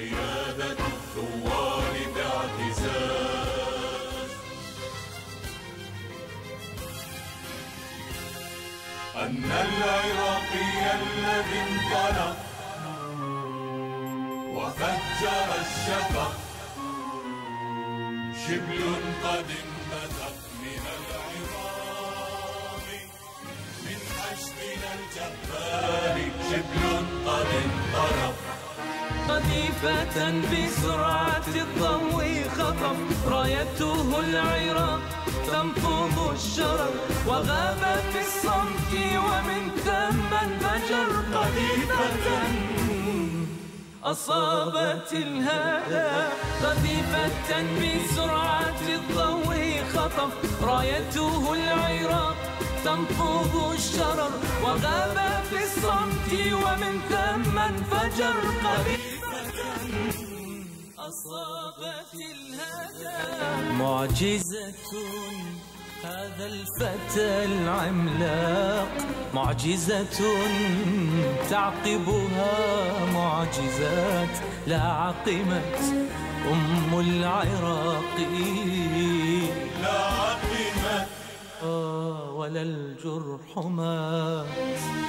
قيادة الثوار باعتزاز. أن العراقي الذي انطلق وفجر الشفق. شبل قد انبثق من العظام. من حشدنا الجبار. شبل قد انطلق. قذيفة بسرعة الضوء خطف رايته العراق تنفض الشرر وغاب في الصمت ومن ثم انفجر قذيفة. أصابت الهدى قذيفة بسرعة الضوء خطف رايته العراق. تنفض الشرر وغاب في الصمت ومن ثم انفجر قذيفة أصابت الهدى معجزة هذا الفتى العملاق. معجزة تعقبها معجزات لا عقمت أم العراق. لا عقمت ولا الجرح مات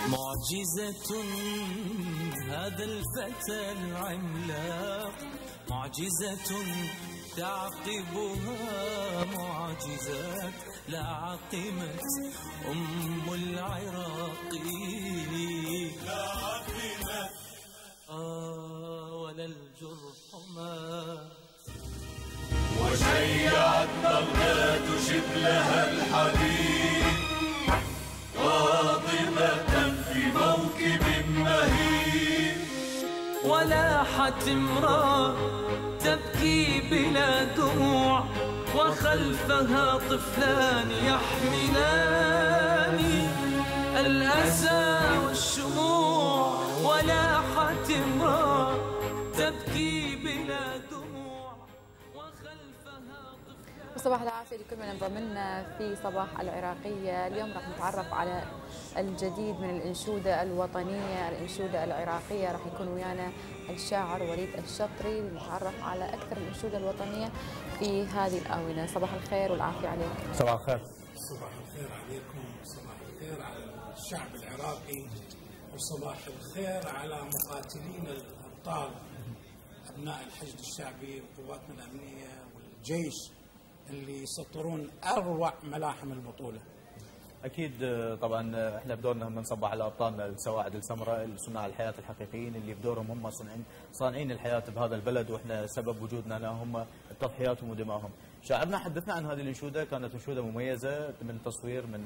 معجزة هذا الفتى العملاق. معجزة تعقبها معجزات. لا عقمت أم العراق. لا عقمت. آه ولا الجرح مات وشيعت بغداد شبلها. الحديد ولاحت امرأة تبكي بلا دموع وخلفها طفلان يحملان. الأسى والشموع ولاحت امرأة صباح العافية لكل من انضم لنا في صباح العراقية. اليوم راح نتعرف على الجديد من الأنشودة الوطنية الأنشودة العراقية. راح يكون ويانا الشاعر وليد الشطري لنتعرف على أكثر الأنشودة الوطنية في هذه الآونة. صباح الخير والعافية عليك. صباح الخير. صباح الخير عليكم. صباح الخير على الشعب العراقي. وصباح الخير على مقاتلين الأبطال أبناء الحشد الشعبي وقواتنا الأمنية والجيش. اللي يسطرون أروع ملاحم البطولة أكيد آه، طبعا آه، إحنا بدورنا هم نصبح على ابطالنا السواعد السمراء صناع الحياة الحقيقيين اللي بدورهم هم صانعين صانعين الحياة بهذا البلد وإحنا سبب وجودنا هنا هم تضحياتهم ودمائهم. شاعرنا حدثنا عن هذه الأنشودة كانت أنشودة مميزة من تصوير من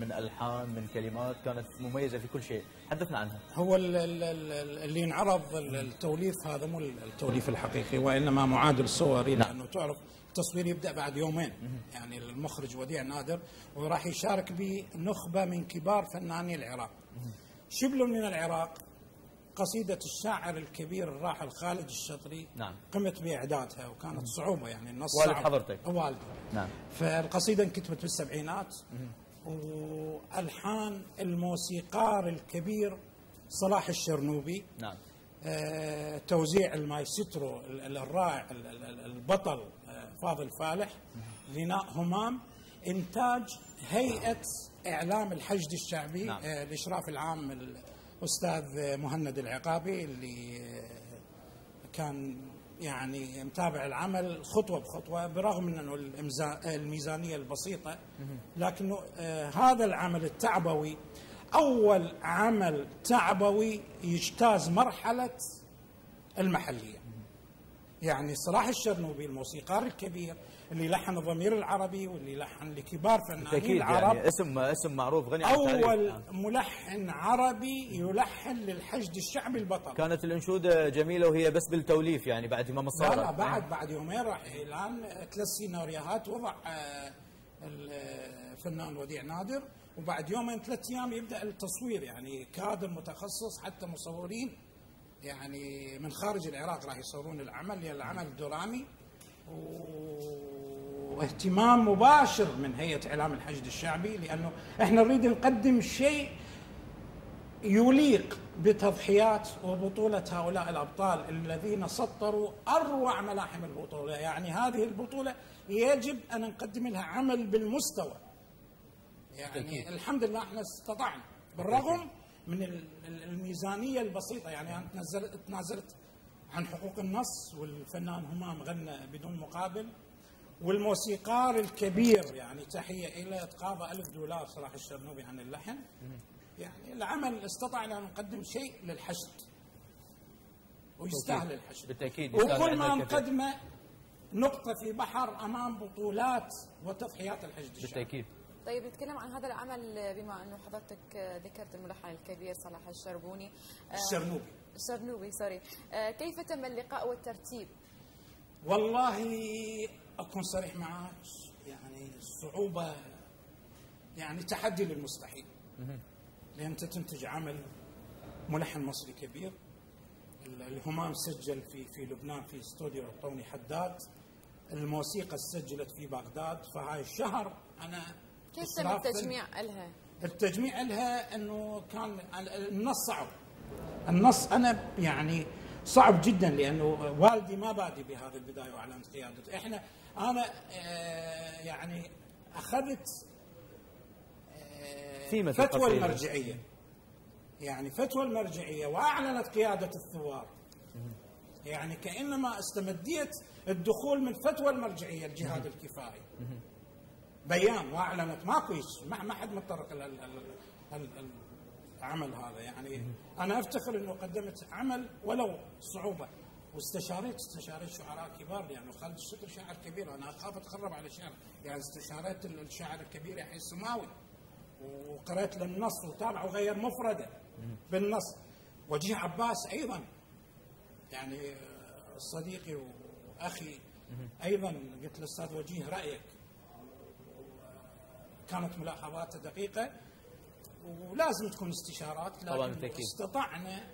من ألحان من كلمات كانت مميزة في كل شيء، حدثنا عنها. هو ال- ال- ال- اللي انعرض ال- التوليف هذا مو التوليف الحقيقي وإنما معادل صوري لأنه تعرف التصوير يبدأ بعد يومين. يعني المخرج وديع نادر وراح يشارك بنخبة من كبار فناني العراق. شبل من العراق قصيدة الشاعر الكبير الراحل خالد الشطري نعم. قمت بإعدادها وكانت صعوبة يعني النص والد. حضرتك. والدي نعم. فالقصيدة انكتبت في السبعينات والحان الموسيقار الكبير صلاح الشرنوبي نعم. آه، توزيع المايسترو ال- ال- الرائع ال- ال- ال- البطل آه، فاضل فالح غناء همام إنتاج هيئة إعلام الحشد الشعبي نعم. آه، الاشراف العام الاستاذ مهند العقابي اللي كان يعني متابع العمل خطوة بخطوة برغم من الميزانية البسيطة لكنه آه، هذا العمل التعبوي أول عمل تعبوي يجتاز مرحلة المحلية. يعني صلاح الشرنوبي الموسيقار الكبير اللي لحن الضمير العربي واللي لحن لكبار فنانين أكيد العرب. يعني اسم اسم معروف غني. أول نعم. ملحن عربي يلحن للحشد الشعبي البطل. كانت الأنشودة جميلة وهي بس بالتوليف يعني بعد ما لا مصارت لا بعد بعد يومين راح الان ثلاث سيناريوهات وضع آه، الفنان وديع نادر. وبعد يومين ثلاث أيام يبدأ التصوير يعني كادر متخصص حتى مصورين يعني من خارج العراق راح يصورون العمل. لأن العمل درامي. واهتمام مباشر من هيئة إعلام الحشد الشعبي لأنه إحنا نريد نقدم شيء يليق بتضحيات وبطولة هؤلاء الأبطال الذين سطروا أروع ملاحم البطولة. يعني هذه البطولة يجب أن نقدم لها عمل بالمستوى. يعني بالتأكيد. الحمد لله إحنا استطعنا. بالرغم من ال- ال- الميزانية البسيطة. يعني أنا تنازلت عن حقوق النص والفنان همام غنى بدون مقابل. والموسيقار الكبير يعني تحية إلى تقاضى ألف دولار صلاح الشرنوبي عن اللحن. يعني العمل استطعنا أن نقدم شيء للحشد ويستاهل الحشد. بالتأكيد يستاهل وكل ما. نقدمه نقطة في بحر أمام بطولات وتضحيات الحشد الشعبي. بالتأكيد. طيب نتكلم عن هذا العمل بما أنه حضرتك ذكرت الملحن الكبير صلاح الشربوني. آه، الشرنوبي. الشرنوبي سوري آه، كيف تم اللقاء والترتيب؟ والله أكون صريح معك يعني صعوبه يعني تحدي للمستحيل. لأن انت تنتج عمل ملحن مصري كبير. ال- الهمام سجل في في لبنان في استوديو طوني حداد. الموسيقى سجلت في بغداد. فهاي الشهر أنا كيف تم التجميع لها؟ التجميع لها أنه كان النص صعب. النص أنا يعني صعب جدا لأنه والدي ما بادي بهذه البداية واعلنت قيادته. إحنا أنا آه، يعني أخذت آه، فتوى. المرجعية. يعني فتوى المرجعية وأعلنت قيادة الثوار. يعني كأنما استمديت الدخول من فتوى المرجعية الجهاد الكفائي بيان واعلنت ماكو ما ما حد متطرق ال- ال- ال- ال- العمل هذا. يعني أنا أفتخر إنه قدمت عمل ولو صعوبة. واستشاريت استشاريت شعراء كبار. يعني خالد الشكر شاعر كبير. أنا أخاف أتخرب على شعر. يعني استشاريت ال- الشاعر الكبير يحيى السماوي. وقرأت له النص وتابع وغير مفردة بالنص. وجيه عباس أيضا. يعني صديقي وأخي أيضا. قلت الاستاذ وجيه رأيك. كانت ملاحظاته دقيقة ولازم تكون استشارات طبعاً لكن بالتأكيد. استطعنا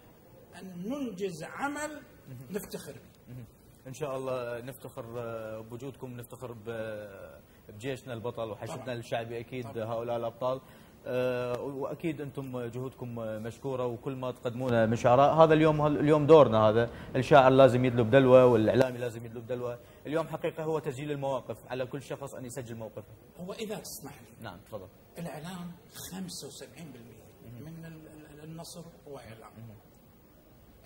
أن ننجز عمل نفتخر به إن شاء الله نفتخر آه، بوجودكم نفتخر بجيشنا البطل وحشدنا طبعاً. الشعبي أكيد طبعاً. هؤلاء الأبطال وأكيد أنتم جهودكم مشكورة وكل ما تقدمونه من شعراء هذا اليوم اليوم دورنا هذا. الشاعر لازم يدلب دلوة والإعلامي لازم يدلب دلوة. اليوم حقيقة هو تسجيل المواقف على كل شخص أن يسجل موقفه. هو إذا تسمح لي. نعم تفضل. الإعلام 75% من ال- ال- النصر هو إعلام.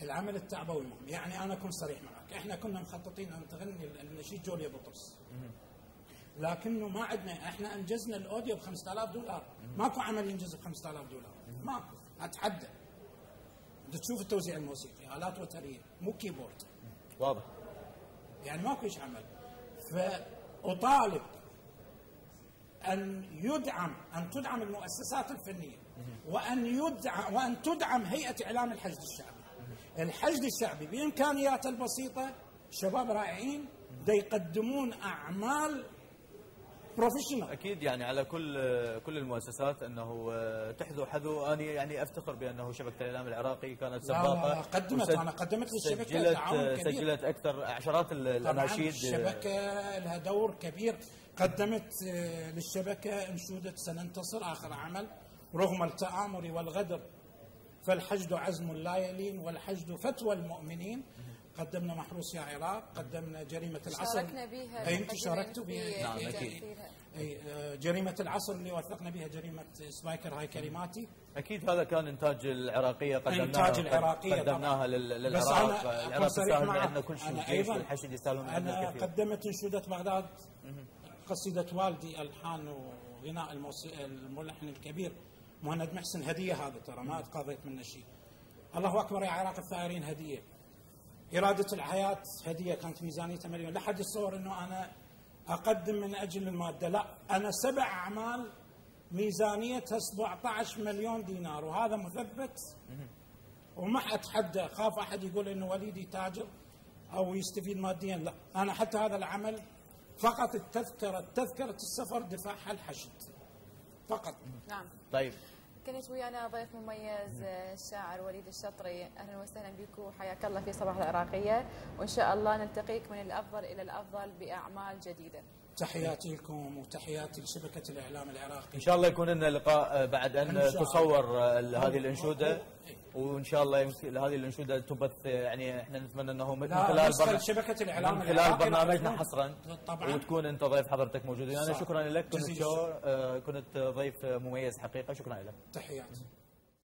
العمل التعبوي مهم يعني أنا أكون صريح معك. إحنا كنا مخططين أن تغني ال- النشيد جوليا بطرس. لكنه ما عندنا إحنا انجزنا ال audio ب 5000 دولار. ماكو عمل ينجز ب 5000 دولار. ماكو. اتحدى تشوف التوزيع الموسيقي آلات وتريه مو keyboard. واضح. يعني ماكو هيج عمل. فأطالب أن يدعم أن تدعم المؤسسات الفنية وأن يدعم وأن تدعم هيئة إعلام الحشد الشعبي. الحشد الشعبي بإمكانياته البسيطة شباب رائعين يقدمون أعمال بروفيشنال أكيد يعني على كل كل المؤسسات إنه آه، تحذو حذو. أنا يعني أفتخر بأنه شبكة الإعلام العراقي كانت سباقه لا، قدمت، وسج- أنا قدمت للشبكة سجلت كبير. سجلت أكثر عشرات الأناشيد. الشبكة لها دور كبير. قدمت آه، للشبكة أنشودة سننتصر آخر عمل رغم التآمر والغدر. فالحشد عزم لا يلين والحشد فتوى المؤمنين. قدمنا محروس يا عراق قدمنا جريمة العصر. شاركنا بها مقدماً شاركتوا بها. نعم، أكيد. أي آه، جريمة العصر اللي وثقنا بها جريمة سبايكر هاي كلماتي أكيد هذا كان إنتاج العراقية قدمناها إنتاج العراقية قدمناها للعراق. العراق معك. عندنا كل شيء أنا الجيش أيضاً- والحشد يستاهلون أنا قدمت انشوده بغداد. قصيدة والدي ألحان وغناء الملحن الكبير مهند محسن. هدية هذا ترى ما تقاضيت منه شيء. الله أكبر يا عراق الثائرين هدية. إرادة الحياة هدية كانت ميزانيتها مليون. لا حد يتصور أنه أنا أقدم من أجل المادة. لا أنا سبع أعمال ميزانيتها 17 مليون دينار وهذا مثبت. وما أتحدى خاف أحد يقول إنه وليدي تاجر أو يستفيد ماديا. لا أنا حتى هذا العمل فقط التذكرة تذكرة السفر دفاعها الحشد فقط. نعم طيب. كنت ويانا ضيف مميز آه، الشاعر وليد الشطري. أهلا وسهلا بك وحياك الله في صباح العراقية. وإن شاء الله نلتقيك من الأفضل إلى الأفضل بأعمال جديدة. تحياتي لكم وتحياتي لشبكة الإعلام العراقي. إن شاء الله يكون لنا لقاء آه، بعد أن. تصور آه، هذه الأنشودة. وإن شاء الله يمكن هذه الأنشودة تبث آه، يعني إحنا نتمنى أنه من لا، خلال برنامج شبكة الإعلام من خلال برنامجنا حصرا. طبعا. وتكون أنت ضيف حضرتك موجود. صح. شكرا لك كنت كنت ضيف مميز حقيقة. شكرا لك. تحياتي.